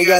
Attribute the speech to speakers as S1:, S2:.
S1: Hey guys.